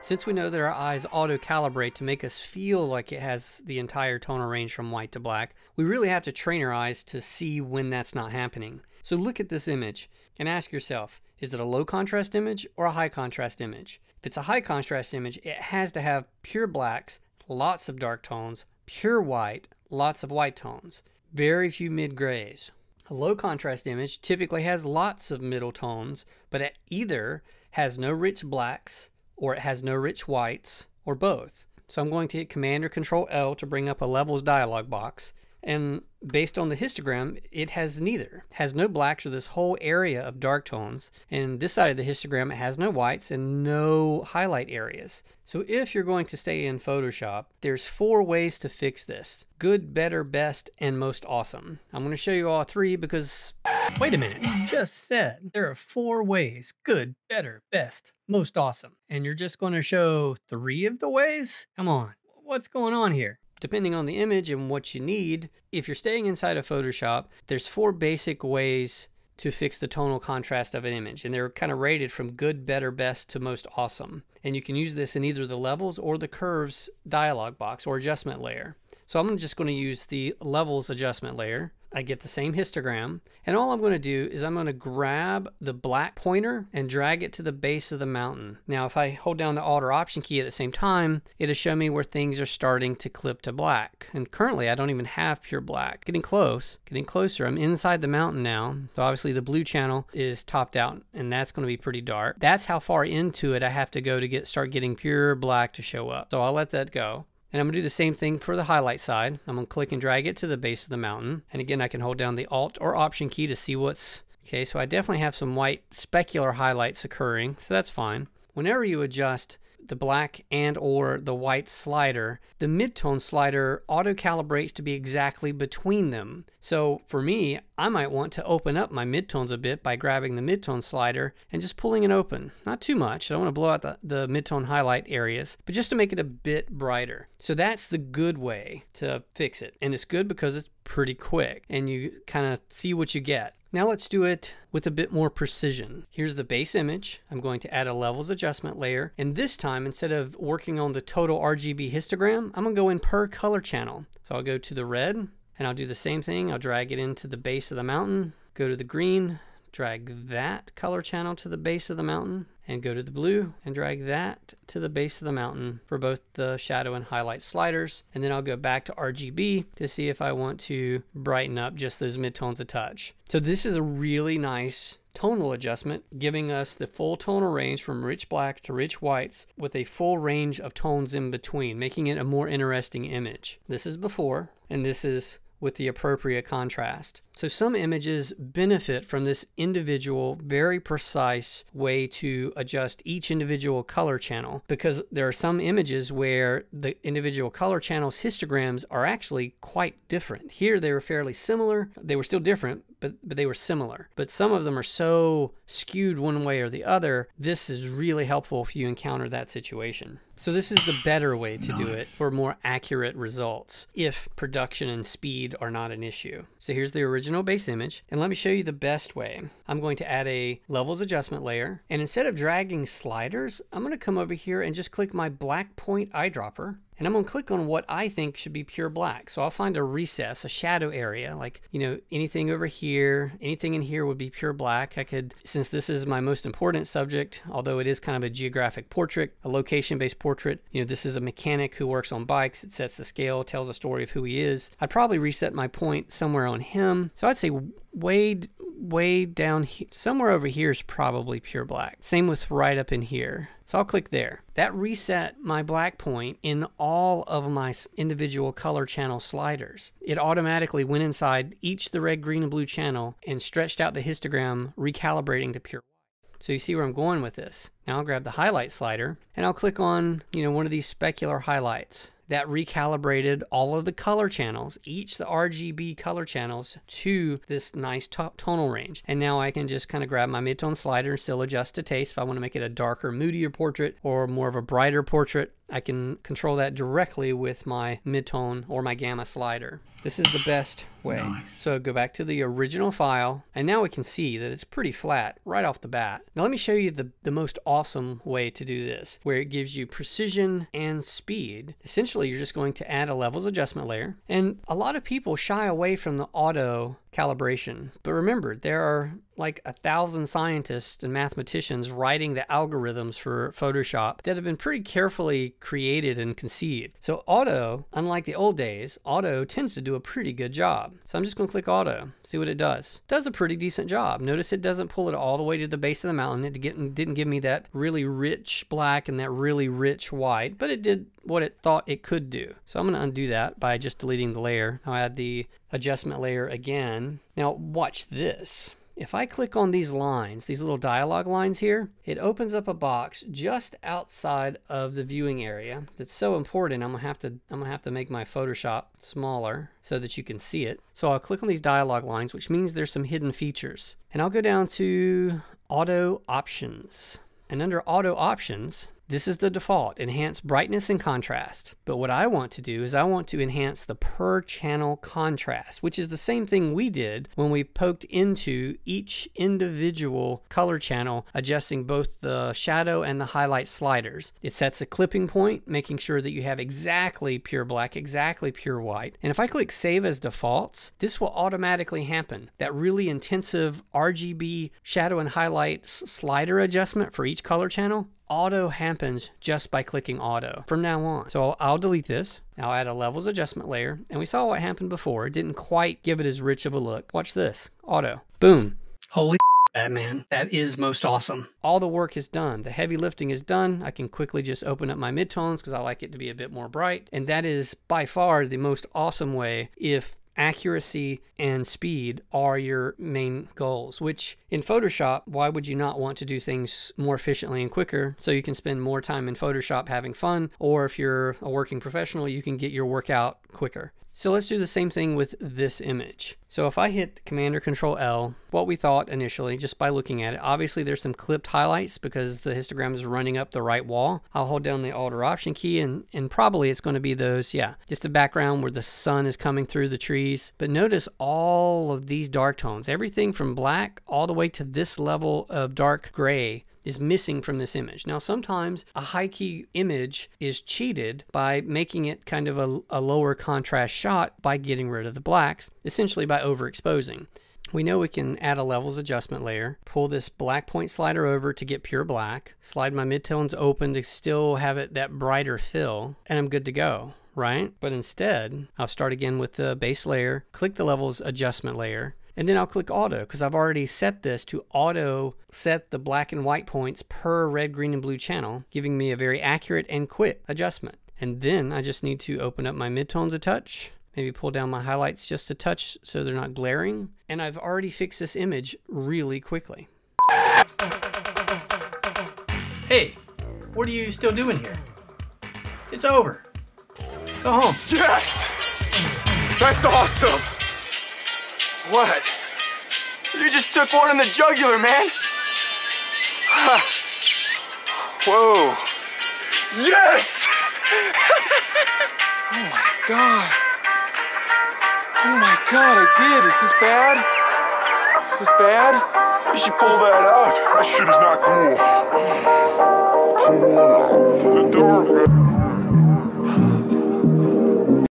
Since we know that our eyes auto-calibrate to make us feel like it has the entire tonal range from white to black, we really have to train our eyes to see when that's not happening. So look at this image and ask yourself, is it a low contrast image or a high contrast image? If it's a high contrast image, it has to have pure blacks, lots of dark tones, pure white, lots of white tones, very few mid grays. A low contrast image typically has lots of middle tones, but it either has no rich blacks, or it has no rich whites, or both. So I'm going to hit Command or Control L to bring up a levels dialog box. And based on the histogram, it has neither. It has no blacks or this whole area of dark tones. And this side of the histogram, it has no whites and no highlight areas. So if you're going to stay in Photoshop, there's four ways to fix this. Good, better, best, and most awesome. I'm going to show you all three because, wait a minute, just said there are four ways. Good, better, best, most awesome. And you're just going to show three of the ways? Come on, what's going on here? Depending on the image and what you need, if you're staying inside of Photoshop, there's four basic ways to fix the tonal contrast of an image. And they're kind of rated from good, better, best to most awesome. And you can use this in either the levels or the curves dialog box or adjustment layer. So I'm just going to use the levels adjustment layer. I get the same histogram. And all I'm going to do is I'm going to grab the black pointer and drag it to the base of the mountain. Now, if I hold down the Alt or Option key at the same time, it'll show me where things are starting to clip to black. And currently, I don't even have pure black. Getting close, getting closer. I'm inside the mountain now. So obviously the blue channel is topped out and that's going to be pretty dark. That's how far into it I have to go to get start getting pure black to show up. So I'll let that go. And I'm to do the same thing for the highlight side. I'm to click and drag it to the base of the mountain. And again, I can hold down the Alt or Option key to see what's... Okay, so I definitely have some white specular highlights occurring, so that's fine. Whenever you adjust the black and or the white slider, the midtone slider auto calibrates to be exactly between them. So for me, I might want to open up my midtones a bit by grabbing the midtone slider and just pulling it open. Not too much. I don't want to blow out the, the midtone highlight areas, but just to make it a bit brighter. So that's the good way to fix it. And it's good because it's pretty quick and you kind of see what you get. Now let's do it with a bit more precision. Here's the base image. I'm going to add a levels adjustment layer. And this time, instead of working on the total RGB histogram, I'm gonna go in per color channel. So I'll go to the red and I'll do the same thing. I'll drag it into the base of the mountain, go to the green, drag that color channel to the base of the mountain and go to the blue and drag that to the base of the mountain for both the shadow and highlight sliders. And then I'll go back to RGB to see if I want to brighten up just those midtones a touch. So this is a really nice tonal adjustment, giving us the full tonal range from rich blacks to rich whites with a full range of tones in between, making it a more interesting image. This is before, and this is with the appropriate contrast. So some images benefit from this individual, very precise way to adjust each individual color channel because there are some images where the individual color channels histograms are actually quite different. Here they were fairly similar. They were still different, but, but they were similar. But some of them are so skewed one way or the other, this is really helpful if you encounter that situation. So this is the better way to nice. do it for more accurate results if production and speed are not an issue. So here's the original base image and let me show you the best way. I'm going to add a levels adjustment layer and instead of dragging sliders, I'm going to come over here and just click my black point eyedropper and I'm going to click on what I think should be pure black. So I'll find a recess, a shadow area, like, you know, anything over here, anything in here would be pure black. I could, since this is my most important subject, although it is kind of a geographic portrait, a location-based portrait, you know, this is a mechanic who works on bikes. It sets the scale, tells a story of who he is. I'd probably reset my point somewhere on him. So I'd say way, way down here, somewhere over here is probably pure black. Same with right up in here. So I'll click there. That reset my black point in all of my individual color channel sliders. It automatically went inside each the red, green, and blue channel and stretched out the histogram, recalibrating to pure white. So you see where I'm going with this. Now I'll grab the highlight slider and I'll click on, you know, one of these specular highlights that recalibrated all of the color channels, each the RGB color channels to this nice top tonal range. And now I can just kind of grab my midtone slider and still adjust to taste if I want to make it a darker, moodier portrait or more of a brighter portrait. I can control that directly with my midtone or my gamma slider. This is the best way. Nice. So go back to the original file, and now we can see that it's pretty flat right off the bat. Now let me show you the, the most awesome way to do this, where it gives you precision and speed. Essentially, you're just going to add a levels adjustment layer, and a lot of people shy away from the auto calibration. But remember, there are like a thousand scientists and mathematicians writing the algorithms for Photoshop that have been pretty carefully created and conceived. So auto, unlike the old days, auto tends to do a pretty good job. So I'm just going to click auto, see what it does. It does a pretty decent job. Notice it doesn't pull it all the way to the base of the mountain. It didn't give me that really rich black and that really rich white, but it did what it thought it could do. So I'm going to undo that by just deleting the layer. I'll add the adjustment layer again. Now watch this. If I click on these lines, these little dialog lines here, it opens up a box just outside of the viewing area. That's so important. I'm gonna have to I'm gonna have to make my Photoshop smaller so that you can see it. So I'll click on these dialog lines, which means there's some hidden features. And I'll go down to Auto Options. And under Auto Options, this is the default, enhance brightness and contrast. But what I want to do is I want to enhance the per channel contrast, which is the same thing we did when we poked into each individual color channel, adjusting both the shadow and the highlight sliders. It sets a clipping point, making sure that you have exactly pure black, exactly pure white. And if I click save as defaults, this will automatically happen. That really intensive RGB shadow and highlight slider adjustment for each color channel auto happens just by clicking auto from now on. So I'll delete this. I'll add a levels adjustment layer. And we saw what happened before. It didn't quite give it as rich of a look. Watch this. Auto. Boom. Holy Batman. That is most awesome. All the work is done. The heavy lifting is done. I can quickly just open up my midtones because I like it to be a bit more bright. And that is by far the most awesome way if accuracy and speed are your main goals, which in Photoshop, why would you not want to do things more efficiently and quicker so you can spend more time in Photoshop having fun? Or if you're a working professional, you can get your work out quicker. So let's do the same thing with this image. So if I hit Command or Control L, what we thought initially, just by looking at it, obviously there's some clipped highlights because the histogram is running up the right wall. I'll hold down the Alt or Option key and, and probably it's going to be those, yeah, just the background where the sun is coming through the trees. But notice all of these dark tones, everything from black all the way to this level of dark gray is missing from this image. Now, sometimes a high key image is cheated by making it kind of a, a lower contrast shot by getting rid of the blacks, essentially by overexposing. We know we can add a levels adjustment layer, pull this black point slider over to get pure black, slide my midtones open to still have it that brighter fill, and I'm good to go right? But instead, I'll start again with the base layer, click the levels adjustment layer, and then I'll click auto because I've already set this to auto set the black and white points per red, green, and blue channel, giving me a very accurate and quick adjustment. And then I just need to open up my midtones a touch, maybe pull down my highlights just a touch so they're not glaring. And I've already fixed this image really quickly. Hey, what are you still doing here? It's over. Go home. Yes! That's awesome! What? You just took one in the jugular, man. Whoa. Yes! oh my god. Oh my god, I did. Is this bad? Is this bad? You should pull that out. That shit is not cool. Pull.